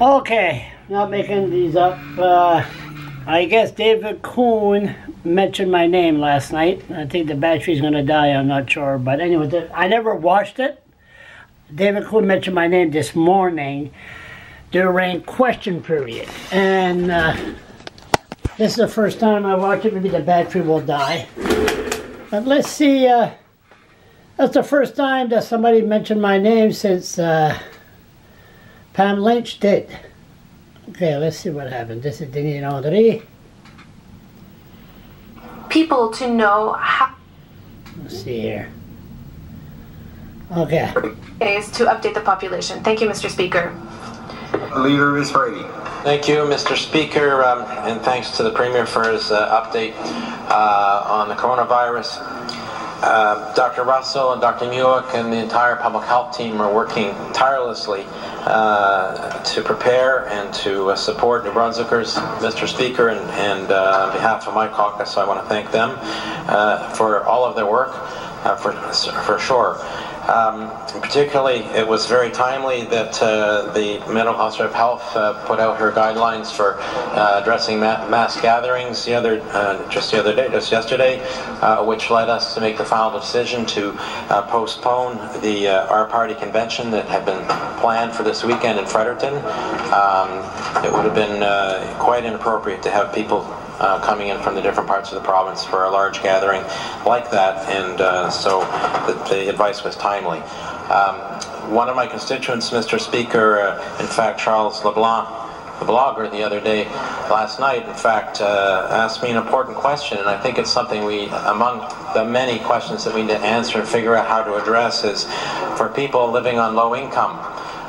Okay, not making these up. Uh, I guess David Coon mentioned my name last night. I think the battery's going to die, I'm not sure. But anyway, I never watched it. David Coon mentioned my name this morning during question period. And uh, this is the first time I watch it. Maybe the battery will die. But let's see. Uh, that's the first time that somebody mentioned my name since uh, Pam Lynch did. Okay, let's see what happened. This is Denis Landry. People to know how. Let's see here. Okay. Is to update the population. Thank you, Mr. Speaker. Leader Ms. Brady. Thank you, Mr. Speaker, um, and thanks to the Premier for his uh, update uh, on the coronavirus. Uh, Dr. Russell and Dr. Muick and the entire public health team are working tirelessly uh, to prepare and to uh, support New Brunswickers. Mr. Speaker, and, and uh, on behalf of my caucus, I want to thank them uh, for all of their work, uh, for, for sure. Um, particularly, it was very timely that uh, the Medical Officer of Health uh, put out her guidelines for uh, addressing ma mass gatherings the other, uh, just the other day, just yesterday, uh, which led us to make the final decision to uh, postpone the our party convention that had been planned for this weekend in Fredericton. Um, it would have been quite inappropriate to have people uh, coming in from the different parts of the province for a large gathering like that, and uh, so the, the, advice was timely. Um, one of my constituents, Mr. Speaker, uh, in fact, Charles LeBlanc, the blogger the other day, last night, in fact, uh, asked me an important question, and I think it's something we, among the many questions that we need to answer and figure out how to address, is for people living on low income,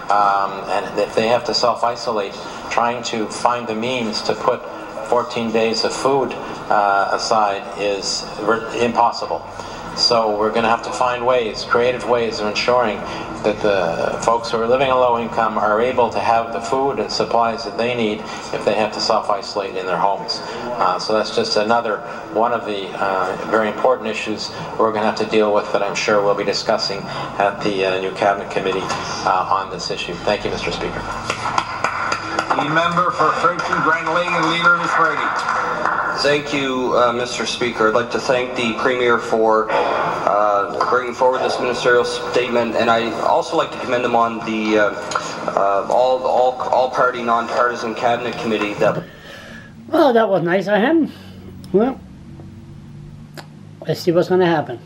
um, and if they have to self-isolate, trying to find the means to put 14 days of food uh, aside is impossible. So we're going to have to find ways, creative ways of ensuring that the folks who are living on low income are able to have the food and supplies that they need if they have to self-isolate in their homes. Uh, so that's just another one of the uh, very important issues we're going to have to deal with that I'm sure we'll be discussing at the uh, new Cabinet Committee uh, on this issue. Thank you, Mr. Speaker. The member for Fredericton, Grand Lake, and Leader Ms. Brady. Thank you, uh, Mr. Speaker. I'd like to thank the Premier for uh, bringing forward this ministerial statement, and I also like to commend him on the uh, uh all, all, all party nonpartisan cabinet committee that. Well, that was nice of him. Well, let's see what's going to happen.